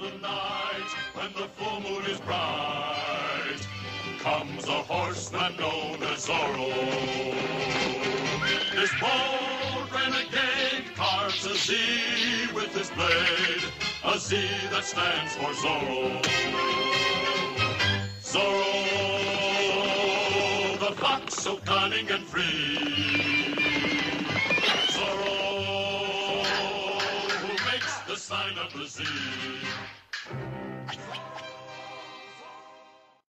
the night when the full moon is bright comes a horseman known as Zorro. This bold renegade carves a Z with his blade, a Z that stands for Zorro. Zorro, the fox so cunning and free sign up the sea.